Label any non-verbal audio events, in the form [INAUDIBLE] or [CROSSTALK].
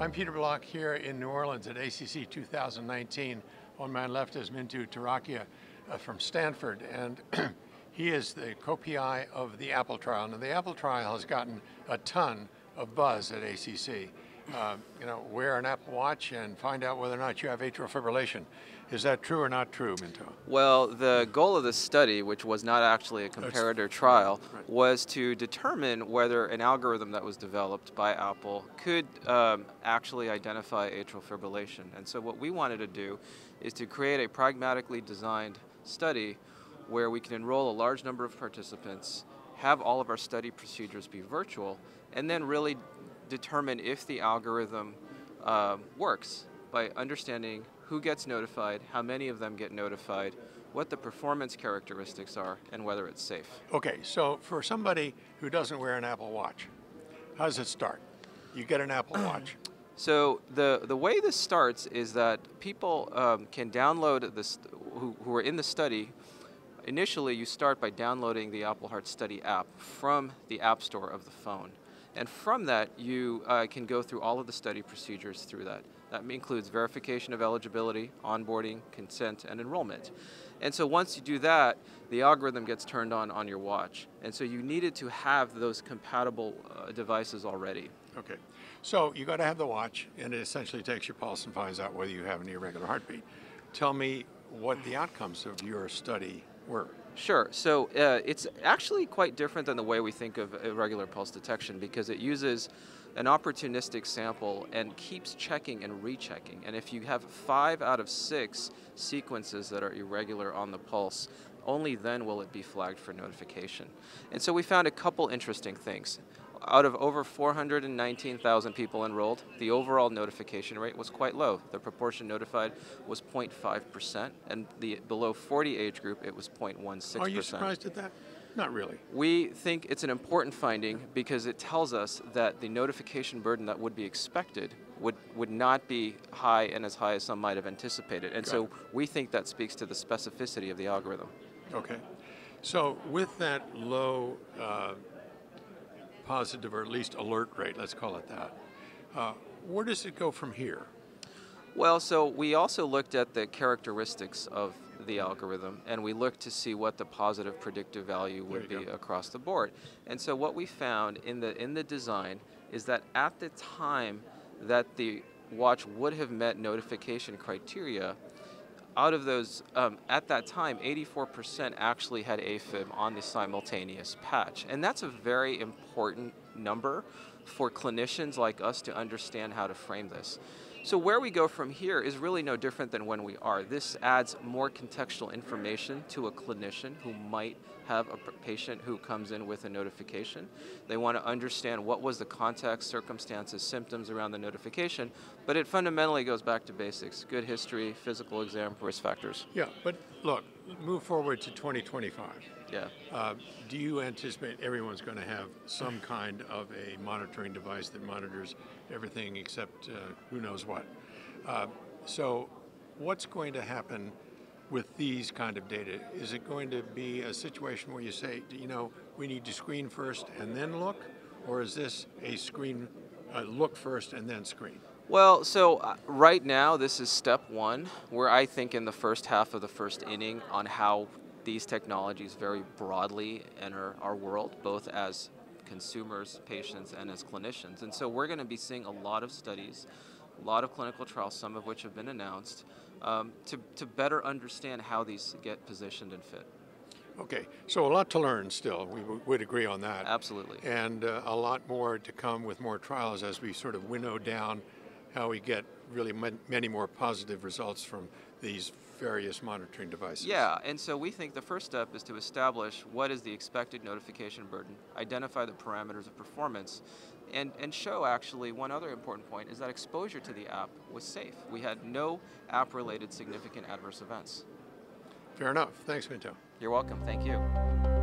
I'm Peter Block here in New Orleans at ACC 2019. On my left is Mintu Turakhia uh, from Stanford, and [CLEARS THROAT] he is the co-PI of the Apple trial. Now, the Apple trial has gotten a ton of buzz at ACC. Uh, you know, wear an Apple Watch and find out whether or not you have atrial fibrillation. Is that true or not true, Mintu? Well, the goal of this study, which was not actually a comparator trial, right. was to determine whether an algorithm that was developed by Apple could um, actually identify atrial fibrillation. And so what we wanted to do is to create a pragmatically designed study where we can enroll a large number of participants, have all of our study procedures be virtual, and then really determine if the algorithm uh, works by understanding who gets notified, how many of them get notified, what the performance characteristics are, and whether it's safe. Okay, so for somebody who doesn't wear an Apple Watch, how does it start? You get an Apple Watch. [CLEARS THROAT] So the, the way this starts is that people um, can download this, who, who are in the study, initially you start by downloading the Apple Heart Study app from the App Store of the phone. And from that, you uh, can go through all of the study procedures through that. That includes verification of eligibility, onboarding, consent, and enrollment. And so once you do that, the algorithm gets turned on on your watch. And so you needed to have those compatible uh, devices already. Okay, so you got to have the watch, and it essentially takes your pulse and finds out whether you have an irregular heartbeat. Tell me what the outcomes of your study were. Sure. So uh, it's actually quite different than the way we think of irregular pulse detection because it uses an opportunistic sample and keeps checking and rechecking. And if you have five out of six sequences that are irregular on the pulse, only then will it be flagged for notification. And so we found a couple interesting things out of over 419,000 people enrolled, the overall notification rate was quite low. The proportion notified was 0.5%, and the below 40 age group, it was 0.16%. Are you surprised at that? Not really. We think it's an important finding because it tells us that the notification burden that would be expected would, would not be high and as high as some might have anticipated. And Got so it. we think that speaks to the specificity of the algorithm. Okay. So with that low uh, positive or at least alert rate, let's call it that, uh, where does it go from here? Well, so we also looked at the characteristics of the algorithm and we looked to see what the positive predictive value would be go. across the board. And so what we found in the in the design is that at the time that the watch would have met notification criteria, out of those, um, at that time, 84% actually had AFib on the simultaneous patch. And that's a very important number for clinicians like us to understand how to frame this. So where we go from here is really no different than when we are. This adds more contextual information to a clinician who might have a patient who comes in with a notification. They want to understand what was the context, circumstances, symptoms around the notification, but it fundamentally goes back to basics, good history, physical exam, risk factors. Yeah, but look, move forward to 2025. Yeah. Uh, do you anticipate everyone's going to have some kind of a monitoring device that monitors everything except uh, who knows what? Uh, so, what's going to happen with these kind of data? Is it going to be a situation where you say, you know, we need to screen first and then look, or is this a screen, uh, look first and then screen? Well, so uh, right now, this is step one. We're, I think, in the first half of the first inning on how these technologies very broadly enter our world, both as consumers, patients, and as clinicians. And so we're going to be seeing a lot of studies, a lot of clinical trials, some of which have been announced, um, to, to better understand how these get positioned and fit. Okay, so a lot to learn still. We would agree on that. Absolutely. and uh, a lot more to come with more trials as we sort of winnow down how we get really many more positive results from these various monitoring devices. Yeah, and so we think the first step is to establish what is the expected notification burden, identify the parameters of performance, and, and show actually one other important point is that exposure to the app was safe. We had no app related significant adverse events. Fair enough. Thanks, Mintu. You're welcome. Thank you.